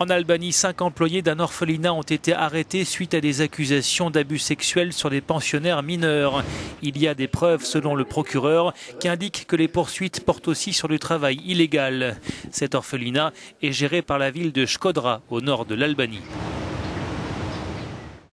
En Albanie, cinq employés d'un orphelinat ont été arrêtés suite à des accusations d'abus sexuels sur des pensionnaires mineurs. Il y a des preuves, selon le procureur, qui indiquent que les poursuites portent aussi sur le travail illégal. Cet orphelinat est géré par la ville de Shkodra, au nord de l'Albanie.